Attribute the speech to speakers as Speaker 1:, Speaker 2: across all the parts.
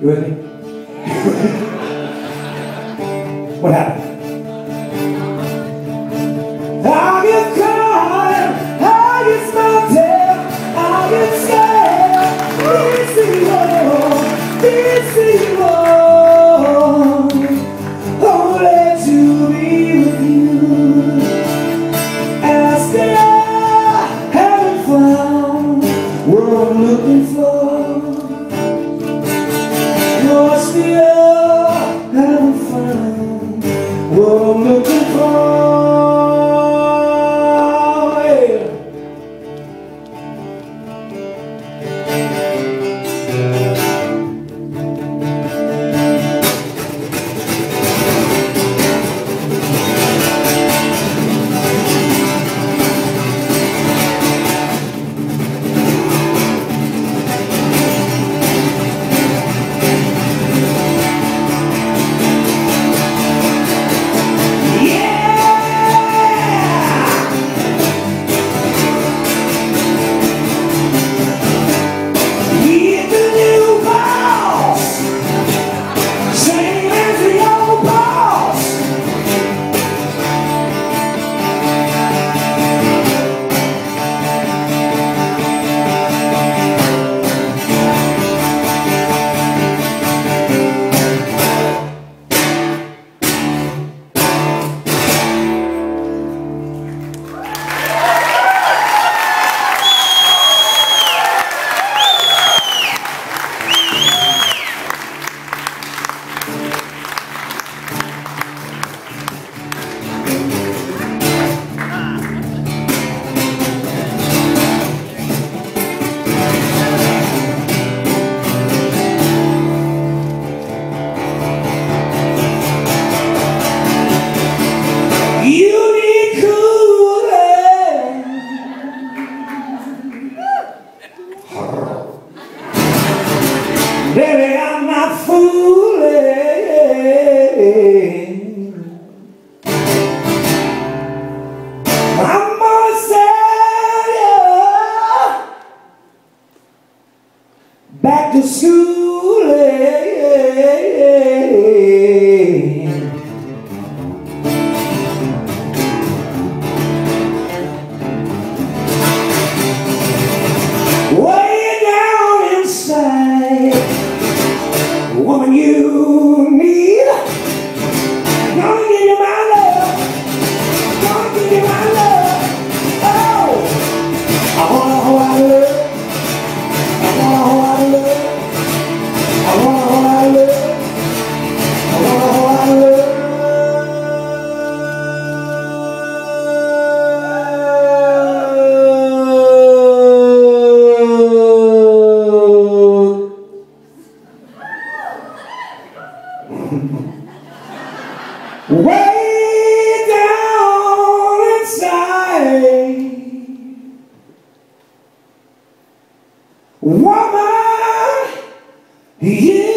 Speaker 1: You with me? what happened? Way down inside, woman, yeah.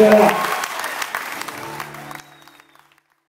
Speaker 1: Get out.